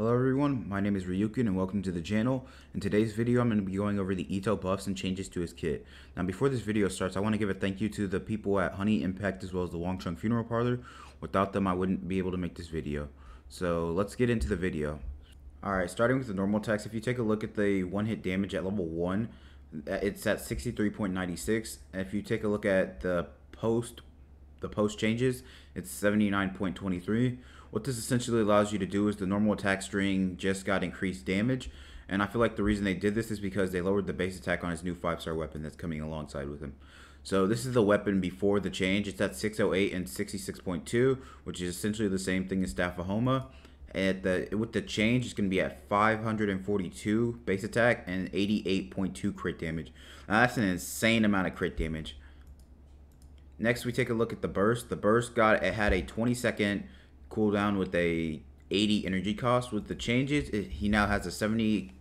Hello everyone, my name is Ryuukin and welcome to the channel. In today's video I'm going to be going over the Itto buffs and changes to his kit. Now before this video starts I want to give a thank you to the people at Honey Impact as well as the Wangsheng Funeral Parlor. Without them I wouldn't be able to make this video. So let's get into the video. Alright, starting with the normal text, if you take a look at the one hit damage at level 1, uh, it's at 63.96. And if you take a look at the post the post changes, it's 79.23. What this essentially allows you to do is the normal attack string just got increased damage. And I feel like the reason they did this is because they lowered the base attack on his new 5-star weapon that's coming alongside with him. So this is the weapon before the change. It's at 608 and 66.2, which is essentially the same thing as Staff of At the with the change, it's going to be at 542 base attack and 88.2 crit damage. Now, that's an insane amount of crit damage. Next, we take a look at the burst. The burst got it had a 20 second cooldown with a 80 energy cost. With the changes, it, he now has a 70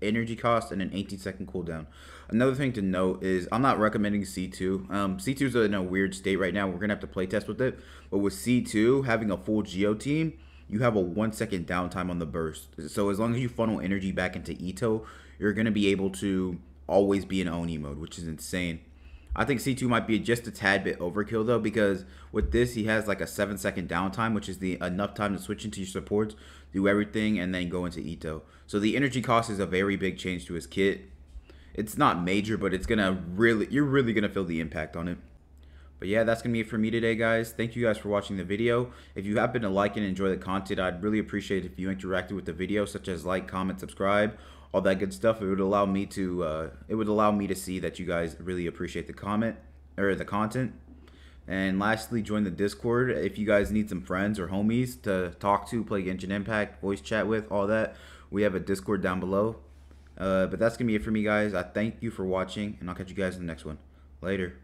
energy cost and an 18 second cooldown. Another thing to note is I'm not recommending C2. Um, C2 is in a weird state right now. We're gonna have to play test with it. But with C2 having a full Geo team, you have a one second downtime on the burst. So as long as you funnel energy back into Itto, you're gonna be able to always be in Oni mode, which is insane. I think C2 might be just a tad bit overkill though because with this he has like a 7 second downtime which is the enough time to switch into your supports, do everything and then go into Itto. So the energy cost is a very big change to his kit. It's not major but it's to really you're really to feel the impact on it. But yeah, that's going to be it for me today, guys. Thank you guys for watching the video. If you happen to like and enjoy the content, I'd really appreciate it if you interacted with the video, such as like, comment, subscribe, all that good stuff. It would allow me to, uh, it would allow me to see that you guys really appreciate the comment, or the content. And lastly, join the Discord if you guys need some friends or homies to talk to, play Genshin Impact, voice chat with, all that. We have a Discord down below. Uh, but that's to be it for me, guys. I thank you for watching, and I'll catch you guys in the next one. Later.